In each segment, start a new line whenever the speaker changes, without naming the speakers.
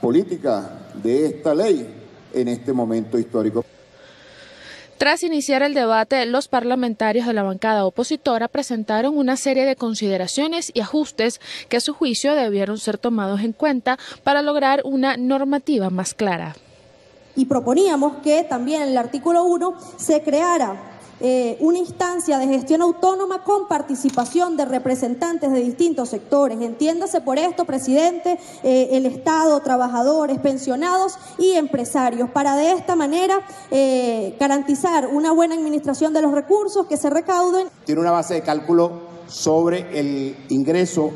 política de esta ley en este momento histórico.
Tras iniciar el debate, los parlamentarios de la bancada opositora presentaron una serie de consideraciones y ajustes que a su juicio debieron ser tomados en cuenta para lograr una normativa más clara.
Y proponíamos que también en el artículo 1 se creara eh, una instancia de gestión autónoma con participación de representantes de distintos sectores. Entiéndase por esto, presidente, eh, el Estado, trabajadores, pensionados y empresarios, para de esta manera eh, garantizar una buena administración de los recursos que se recauden.
Tiene una base de cálculo sobre el ingreso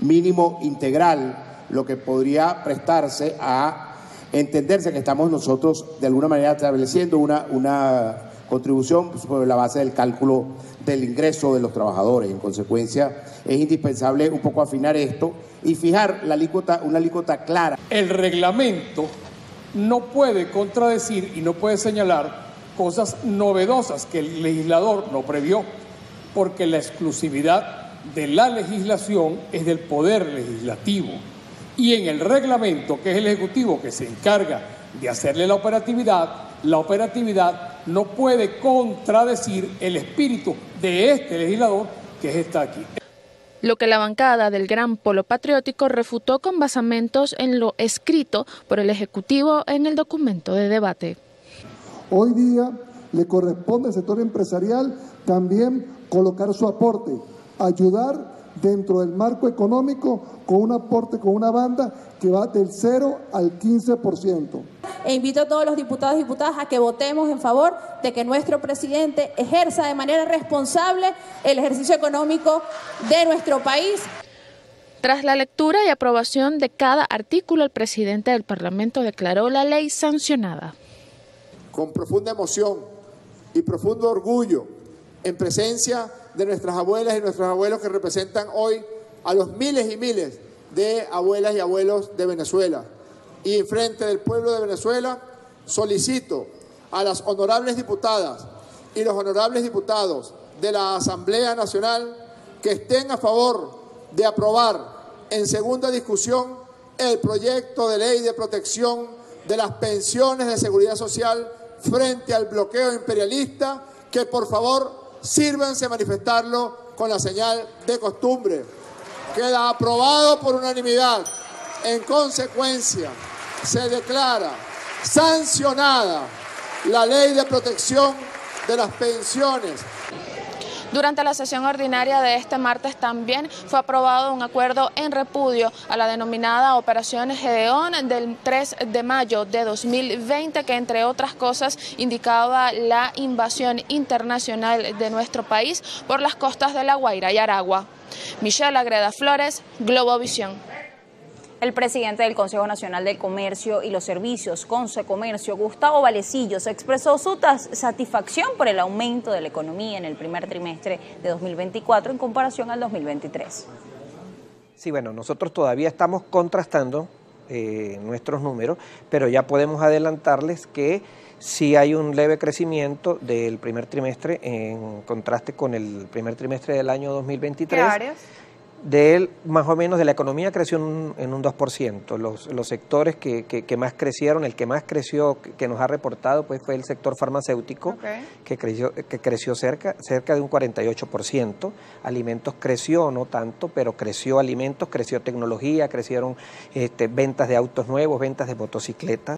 mínimo integral, lo que podría prestarse a entenderse que estamos nosotros de alguna manera estableciendo una, una contribución sobre la base del cálculo del ingreso de los trabajadores. En consecuencia, es indispensable un poco afinar esto y fijar una alícuota clara.
El reglamento no puede contradecir y no puede señalar cosas novedosas que el legislador no previó, porque la exclusividad de la legislación es del poder legislativo. Y en el reglamento, que es el Ejecutivo que se encarga de hacerle la operatividad, la operatividad no puede contradecir el espíritu de este legislador que está aquí.
Lo que la bancada del Gran Polo Patriótico refutó con basamentos en lo escrito por el Ejecutivo en el documento de debate.
Hoy día le corresponde al sector empresarial también colocar su aporte, ayudar dentro del marco económico con un aporte, con una banda que va del 0 al 15%.
E invito a todos los diputados y diputadas a que votemos en favor de que nuestro presidente ejerza de manera responsable el ejercicio económico de nuestro país.
Tras la lectura y aprobación de cada artículo, el presidente del Parlamento declaró la ley sancionada.
Con profunda emoción y profundo orgullo, en presencia de nuestras abuelas y nuestros abuelos que representan hoy a los miles y miles de abuelas y abuelos de Venezuela. Y en frente del pueblo de Venezuela solicito a las honorables diputadas y los honorables diputados de la Asamblea Nacional que estén a favor de aprobar en segunda discusión el proyecto de ley de protección de las pensiones de seguridad social frente al bloqueo imperialista, que por favor sírvanse a manifestarlo con la señal de costumbre. Queda aprobado por unanimidad. En consecuencia, se declara sancionada la ley de protección de las pensiones
durante la sesión ordinaria de este martes también fue aprobado un acuerdo en repudio a la denominada Operación Gedeón del 3 de mayo de 2020 que entre otras cosas indicaba la invasión internacional de nuestro país por las costas de La Guaira y Aragua. Michelle Agreda Flores, Globovisión.
El presidente del Consejo Nacional del Comercio y los Servicios, Conce Comercio, Gustavo Valecillos, expresó su satisfacción por el aumento de la economía en el primer trimestre de 2024 en comparación al 2023.
Sí, bueno, nosotros todavía estamos contrastando eh, nuestros números, pero ya podemos adelantarles que sí hay un leve crecimiento del primer trimestre en contraste con el primer trimestre del año 2023. ¿Qué áreas? De más o menos de la economía creció en un 2%. Los, los sectores que, que, más crecieron, el que más creció, que nos ha reportado, pues fue el sector farmacéutico, que creció, que creció cerca, cerca de un 48%. Alimentos creció, no tanto, pero creció alimentos, creció tecnología, crecieron este, ventas de autos nuevos, ventas de motocicletas.